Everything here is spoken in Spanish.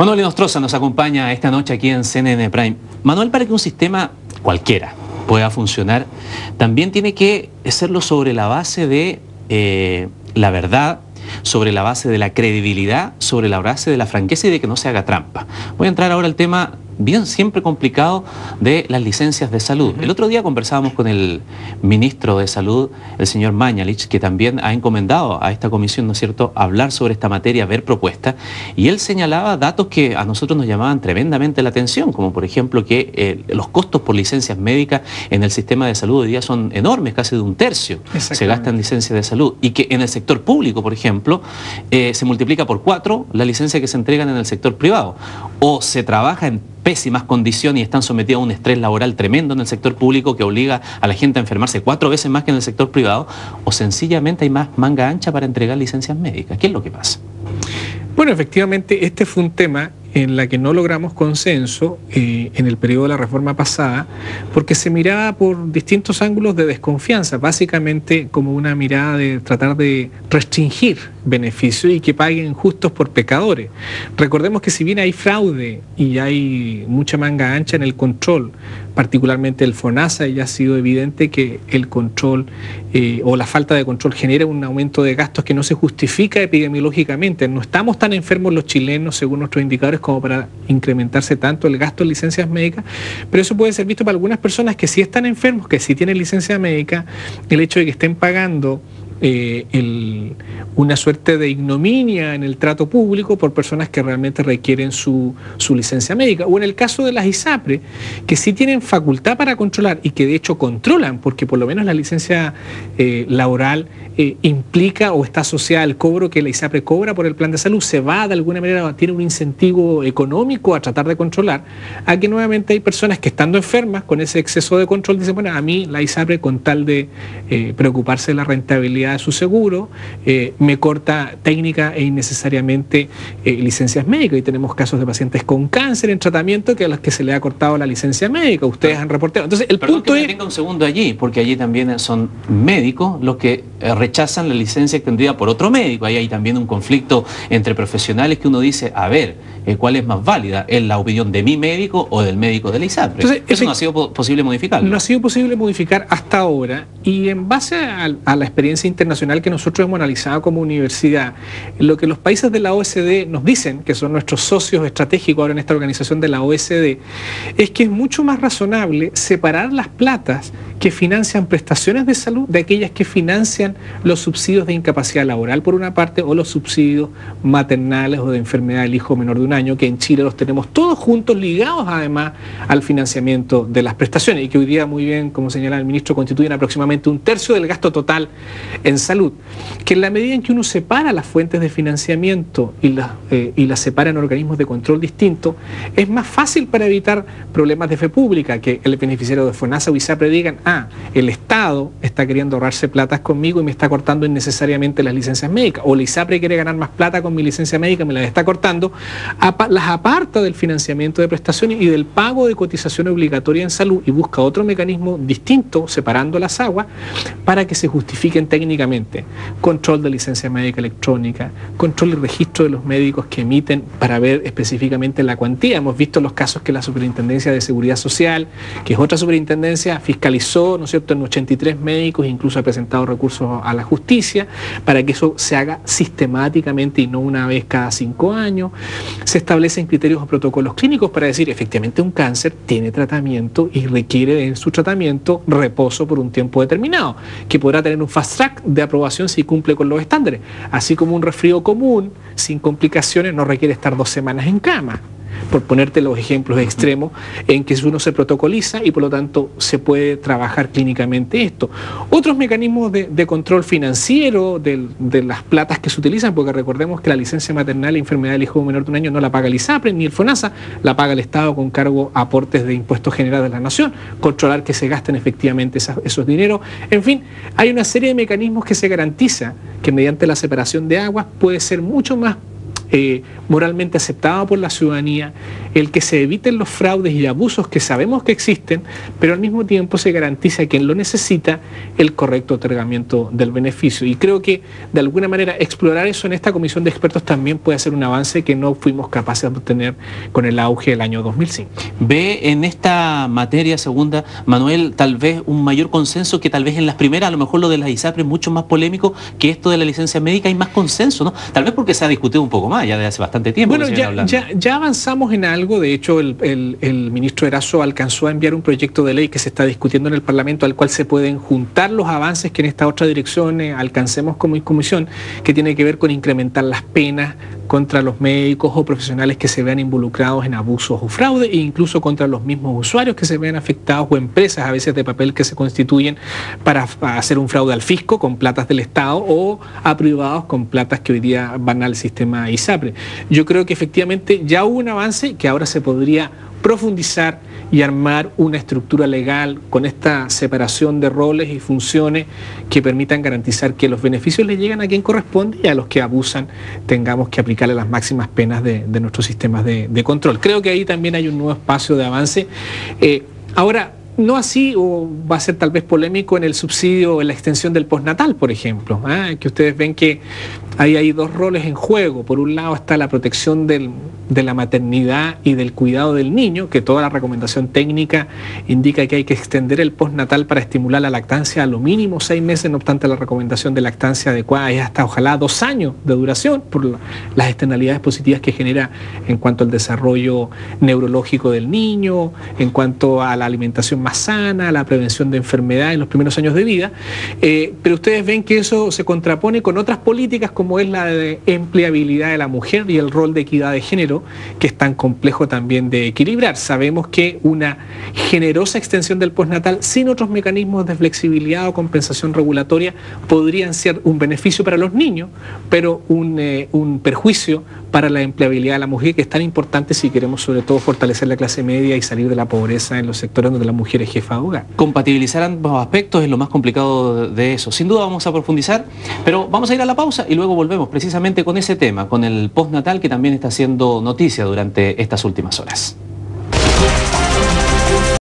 Manuel Nostroza nos acompaña esta noche aquí en CNN Prime. Manuel, para que un sistema cualquiera pueda funcionar, también tiene que hacerlo sobre la base de eh, la verdad, sobre la base de la credibilidad, sobre la base de la franqueza y de que no se haga trampa. Voy a entrar ahora al tema bien siempre complicado de las licencias de salud. El otro día conversábamos con el ministro de Salud, el señor Mañalich, que también ha encomendado a esta comisión, ¿no es cierto?, hablar sobre esta materia, ver propuestas, y él señalaba datos que a nosotros nos llamaban tremendamente la atención, como por ejemplo que eh, los costos por licencias médicas en el sistema de salud hoy día son enormes, casi de un tercio se gasta en licencias de salud, y que en el sector público, por ejemplo, eh, se multiplica por cuatro la licencia que se entregan en el sector privado, o se trabaja en pésimas condiciones y están sometidos a un estrés laboral tremendo en el sector público que obliga a la gente a enfermarse cuatro veces más que en el sector privado, o sencillamente hay más manga ancha para entregar licencias médicas. ¿Qué es lo que pasa? Bueno, efectivamente, este fue un tema en la que no logramos consenso eh, en el periodo de la reforma pasada, porque se miraba por distintos ángulos de desconfianza, básicamente como una mirada de tratar de restringir beneficios y que paguen justos por pecadores. Recordemos que si bien hay fraude y hay mucha manga ancha en el control, particularmente el FONASA, ya ha sido evidente que el control eh, o la falta de control genera un aumento de gastos que no se justifica epidemiológicamente. No estamos tan enfermos los chilenos, según nuestros indicadores, como para incrementarse tanto el gasto en licencias médicas, pero eso puede ser visto para algunas personas que sí están enfermos, que sí tienen licencia médica, el hecho de que estén pagando eh, una suerte de ignominia en el trato público por personas que realmente requieren su, licencia médica. O en el caso de las ISAPRE, que sí tienen facultad para controlar y que de hecho controlan, porque por lo menos la licencia eh, laboral eh, implica o está asociada al cobro que la ISAPRE cobra por el plan de salud, se va de alguna manera, tiene un incentivo económico a tratar de controlar, a que nuevamente hay personas que estando enfermas con ese exceso de control dicen, bueno, a mí la ISAPRE con tal de preocuparse de la rentabilidad de su seguro, eh, me corta técnica e innecesariamente eh, licencias médicas. Y tenemos casos de pacientes con cáncer en tratamiento que a los que se le ha cortado la licencia médica. Ustedes han reportado. Entonces, el punto es... un segundo allí, porque allí también son médicos los que eh, rechazan la licencia extendida por otro médico. Ahí hay también un conflicto entre profesionales que uno dice, a ver, ¿cuál es más válida? ¿Es la opinión de mi médico o del médico de la ISAPRE? Entonces, Eso no ha sido posible modificar. No ha sido posible modificar hasta ahora y en base a la experiencia internacional que nosotros hemos analizado como universidad, lo que los países de la OSD nos dicen, que son nuestros socios estratégicos ahora en esta organización de la OSD, es que es mucho más razonable separar las platas que financian prestaciones de salud de aquellas que financian los subsidios de incapacidad laboral por una parte o los subsidios maternales o de enfermedad del hijo menor de un año, que en Chile los tenemos todos juntos ligados además al financiamiento de las prestaciones y que hoy día muy bien, como señala el ministro, constituyen aproximadamente un tercio del gasto total en salud. Que en la medida en que uno separa las fuentes de financiamiento y las, eh, y separa en organismos de control distintos, es más fácil para evitar problemas de fe pública, que el beneficiario de FONASA o ISAPRE digan, ah, el Estado está queriendo ahorrarse platas conmigo y me está cortando innecesariamente las licencias médicas, o la ISAPRE quiere ganar más plata con mi licencia médica, me la está cortando, las aparta del financiamiento de prestaciones y del pago de cotización obligatoria en salud y busca otro mecanismo distinto, separando las aguas, para que se justifiquen técnicamente. Control de licencia médica electrónica, control y registro de los médicos que emiten para ver específicamente la cuantía. Hemos visto los casos que la Superintendencia de Seguridad Social, que es otra superintendencia, fiscalizó ¿no es cierto?, en 83 médicos, incluso ha presentado recursos a la justicia para que eso se haga sistemáticamente y no una vez cada cinco años. Se establecen criterios o protocolos clínicos para decir, efectivamente, un cáncer tiene tratamiento y requiere en su tratamiento reposo por un tiempo determinado, que podrá tener un fast track de aprobación si cumple con los estándares, así como un resfrío común sin complicaciones no requiere estar dos semanas en cama por ponerte los ejemplos extremos, en que uno se protocoliza y por lo tanto se puede trabajar clínicamente esto. Otros mecanismos de, control financiero de, las platas que se utilizan, porque recordemos que la licencia maternal e enfermedad del hijo menor de un año no la paga el ISAPRE ni el FONASA, la paga el Estado con cargo a aportes de impuestos generales de la nación, controlar que se gasten efectivamente esos dineros. En fin, hay una serie de mecanismos que se garantiza que mediante la separación de aguas puede ser mucho más eh, moralmente aceptado por la ciudadanía, el que se eviten los fraudes y abusos que sabemos que existen, pero al mismo tiempo se garantiza a quien lo necesita el correcto otorgamiento del beneficio. Y creo que de alguna manera explorar eso en esta comisión de expertos también puede ser un avance que no fuimos capaces de obtener con el auge del año 2005. ¿Ve en esta materia segunda, Manuel, tal vez un mayor consenso que tal vez en las primeras, a lo mejor lo de las ISAPRE es mucho más polémico que esto de la licencia médica, hay más consenso, ¿no? Tal vez porque se ha discutido un poco más, ya desde hace bastante tiempo. Bueno, ya, ya, avanzamos en algo, de hecho el, el ministro Erazo alcanzó a enviar un proyecto de ley que se está discutiendo en el Parlamento al cual se pueden juntar los avances que en esta otra dirección eh, alcancemos como comisión, que tiene que ver con incrementar las penas contra los médicos o profesionales que se vean involucrados en abusos o fraude e incluso contra los mismos usuarios que se vean afectados o empresas a veces de papel que se constituyen para hacer un fraude al fisco con platas del Estado o a privados con platas que hoy día van al sistema Yo creo que efectivamente ya hubo un avance que ahora se podría profundizar y armar una estructura legal con esta separación de roles y funciones que permitan garantizar que los beneficios le lleguen a quien corresponde y a los que abusan tengamos que aplicarle las máximas penas de, nuestros sistemas de, control. Creo que ahí también hay un nuevo espacio de avance. Eh, ahora, no así, o va a ser tal vez polémico en el subsidio, en la extensión del postnatal, por ejemplo, ¿ah? que ustedes ven que ahí hay dos roles en juego. Por un lado está la protección de la maternidad y del cuidado del niño, que toda la recomendación técnica indica que hay que extender el postnatal para estimular la lactancia a lo mínimo seis meses, no obstante la recomendación de lactancia adecuada es hasta ojalá dos años de duración por las externalidades positivas que genera en cuanto al desarrollo neurológico del niño, en cuanto a la alimentación más sana, a la prevención de enfermedades en los primeros años de vida. Eh, pero ustedes ven que eso se contrapone con otras políticas como es la de empleabilidad de la mujer y el rol de equidad de género que es tan complejo también de equilibrar. Sabemos que una generosa extensión del postnatal sin otros mecanismos de flexibilidad o compensación regulatoria podrían ser un beneficio para los niños, pero un, eh, un perjuicio para la empleabilidad de la mujer, que es tan importante si queremos sobre todo fortalecer la clase media y salir de la pobreza en los sectores donde la mujer es jefa de hogar. Compatibilizar ambos aspectos es lo más complicado de eso. Sin duda vamos a profundizar, pero vamos a ir a la pausa y luego volvemos precisamente con ese tema, con el postnatal que también está siendo noticia durante estas últimas horas.